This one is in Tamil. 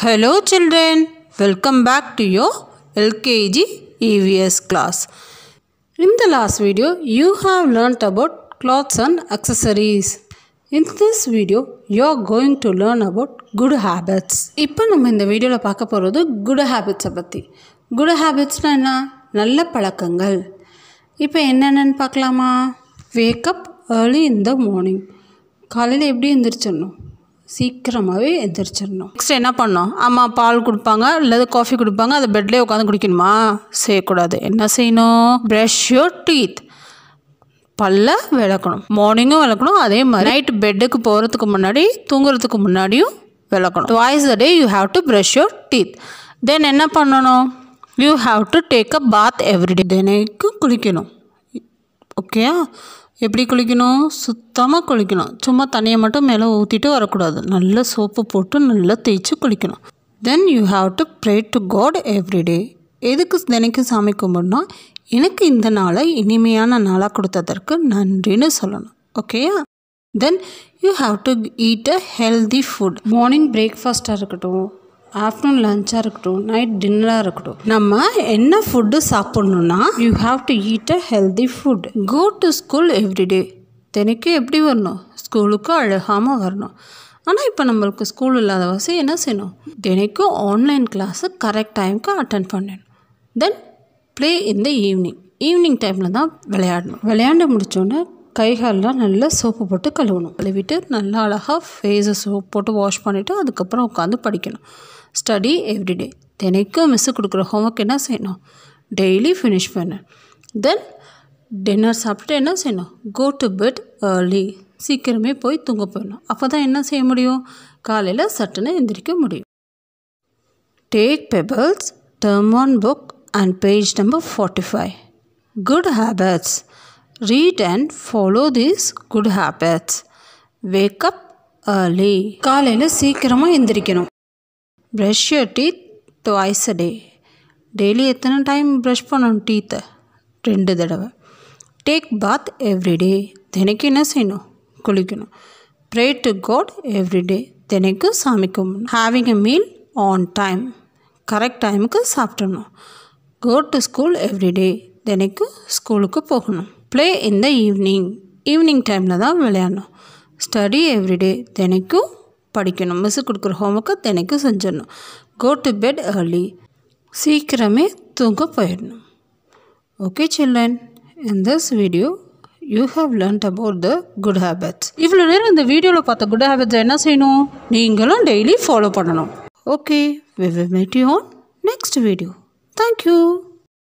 Hello children, welcome back to your LKG EVS class. In the last video, you have learnt about clothes and accessories. In this video, you are going to learn about good habits. இப்போ நம்ம இந்த வீடியோவில் பார்க்க போகிறது குட் ஹேபிட்ஸை பற்றி குட் ஹேபிட்ஸ்னால் என்ன நல்ல பழக்கங்கள் இப்போ என்னென்னு பார்க்கலாமா wake up early in the morning காலையில் எப்படி எந்திரிச்சிடணும் சீக்கிரமாகவே எந்திரிச்சிடணும். நெக்ஸ்ட் என்ன பண்ணோம் அம்மா பால் கொடுப்பாங்க இல்லாத காஃபி கொடுப்பாங்க அதை பெட்லேயே உட்காந்து குடிக்கணுமா? செய்யக்கூடாது. என்ன செய்யணும்? ப்ரஷ் யோர் டீத் பல்ல விளக்கணும். மார்னிங்கும் விளக்கணும் அதே மாதிரி நைட் பெட்டுக்கு போகிறதுக்கு முன்னாடி தூங்குறதுக்கு முன்னாடியும் விளக்கணும். Twice the day you have to brush your teeth then என்ன பண்ணணும்? You have to take a bath everyday தினைக்கும் குளிக்கணும். ஓகேயா எப்படி குளிக்கணும்? சுத்தமாக குளிக்கணும். சும்மா தண்ணியை மட்டும் மேலே ஊற்றிட்டு வரக்கூடாது. நல்ல சோப்பு போட்டு நல்லா தேய்ச்சி குளிக்கணும். Then you have to pray to God everyday எதுக்கு தினைக்கும் சாமி கும்பிடணும்? எனக்கு இந்த நாளை இனிமையான நாளாக கொடுத்ததற்கு நன்றின்னு சொல்லணும். ஓகேயா then you have to eat a healthy food morning பிரேக்ஃபாஸ்ட்டாக இருக்கட்டும் ஆஃப்டர்நூன் லஞ்சாக இருக்கட்டும் நைட் டின்னராக இருக்கட்டும் நம்ம என்ன food சாப்பிட்ணுன்னா you have to eat a healthy food go to school everyday தினைக்கும் எப்படி வரணும்? ஸ்கூலுக்கு அழகாமல் வரணும். ஆனால் இப்போ நம்மளுக்கு ஸ்கூல் இல்லாத வசதி என்ன செய்யணும்? தினைக்கும் ஆன்லைன் கிளாஸு கரெக்ட் டைமுக்கு அட்டன் பண்ணணும். Then play in the evening evening டைமில் தான் விளையாடணும். விளையாண்டு முடித்தோடனே கைகாலெலாம் நல்லா சோப்பு போட்டு கழுவணும். கழுவிட்டு நல்லா அழகாக ஃபேஸை சோப் போட்டு வாஷ் பண்ணிவிட்டு அதுக்கப்புறம் உட்காந்து படிக்கணும். ஸ்டடி எவ்ரிடே தினைக்கும் மிஸ்ஸு கொடுக்குற ஹோம்ஒர்க் என்ன செய்யணும்? டெய்லி ஃபினிஷ் பண்ணு. தென் டின்னர் சாப்பிட்டுட்டு என்ன செய்யணும்? கோ டு பெட் ஏர்லி சீக்கிரமே போய் தூங்க போயிடணும். அப்போ தான் என்ன செய்ய முடியும்? காலையில் சட்டுன்னு எந்திரிக்க முடியும். Take Pebbles term one book and page number forty five good habits read and follow this good habits wake up early காலையில் சீக்கிரமாக எந்திரிக்கணும். Brush your teeth twice a day daily எத்தனை டைம் ப்ரஷ் பண்ணணும்? டீத்தை ரெண்டு தடவை. டேக் பாத் எவ்ரிடே தினைக்கு என்ன செய்யணும்? குளிக்கணும். ப்ரே டு காட் எவ்ரிடே தினைக்கும் சாமி கும்பிடணும். Having a meal on time correct டைமுக்கு சாப்பிடணும். கோ டு ஸ்கூல் எவ்ரிடே தினைக்கும் ஸ்கூலுக்கு போகணும். Play in the evening evening டைமில் தான் விளையாடணும். ஸ்டடி எவ்ரிடே தினைக்கும் படிக்கணும். மிஸ்ஸு கொடுக்குற ஹோம்ஒர்க்கை தினைக்கும் செஞ்சிடணும். கோ டு பெட் ஏர்லி சீக்கிரமே தூங்க போயிடணும். Okay children in this video you have learned about the good habits இவ்வளோ நேரம் இந்த வீடியோவில் பார்த்த குட் ஹேபிட்ஸ் என்ன செய்யணும்? நீங்களும் டெய்லி ஃபாலோ பண்ணணும். Okay we will meet you on next video thank you